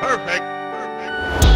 Perfect. Perfect.